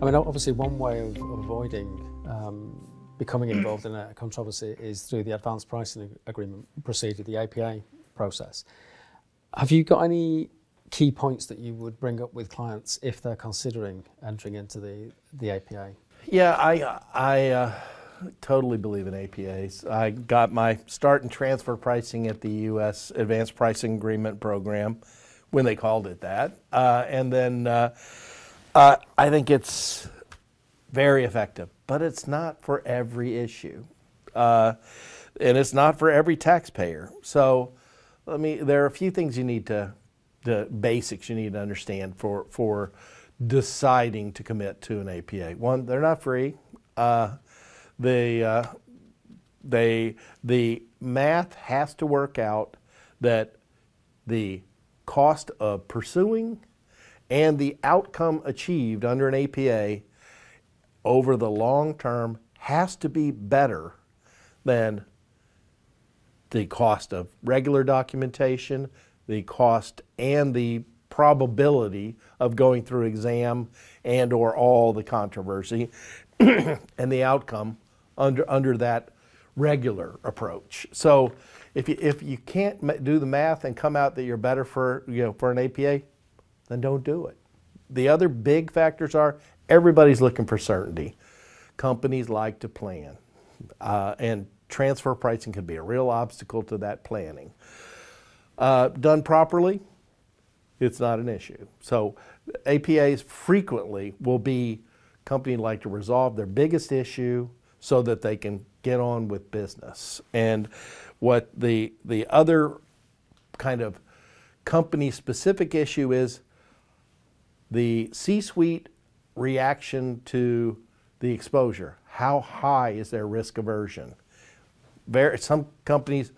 I mean, obviously, one way of, of avoiding um, becoming involved in a controversy is through the advanced pricing agreement procedure, the APA process. Have you got any key points that you would bring up with clients if they're considering entering into the, the APA? Yeah, I, I uh, totally believe in APAs. I got my start in transfer pricing at the U.S. Advanced Pricing Agreement Program when they called it that. Uh, and then uh, uh, I think it's very effective, but it's not for every issue. Uh, and it's not for every taxpayer. So let me, there are a few things you need to, the basics you need to understand for, for deciding to commit to an APA. One, they're not free. Uh, they, uh, they, the math has to work out that the cost of pursuing and the outcome achieved under an APA over the long term has to be better than the cost of regular documentation, the cost and the probability of going through exam and or all the controversy and the outcome under under that regular approach. So if you if you can't do the math and come out that you're better for you know for an APA, then don't do it. The other big factors are everybody's looking for certainty. Companies like to plan, uh, and transfer pricing can be a real obstacle to that planning. Uh, done properly, it's not an issue. So APAs frequently will be companies like to resolve their biggest issue so that they can get on with business. And what the the other kind of company specific issue is the C-suite reaction to the exposure. How high is their risk aversion? Some companies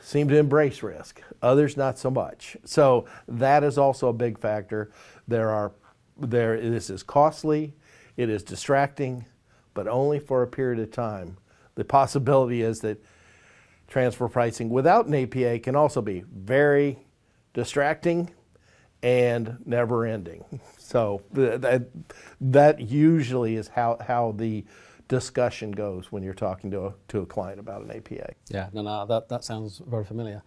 seem to embrace risk, others not so much. So that is also a big factor. There are there this is costly, it is distracting, but only for a period of time. The possibility is that transfer pricing without an APA can also be very distracting and never ending. So that, that usually is how, how the discussion goes when you're talking to a, to a client about an APA. Yeah, no, no, that, that sounds very familiar.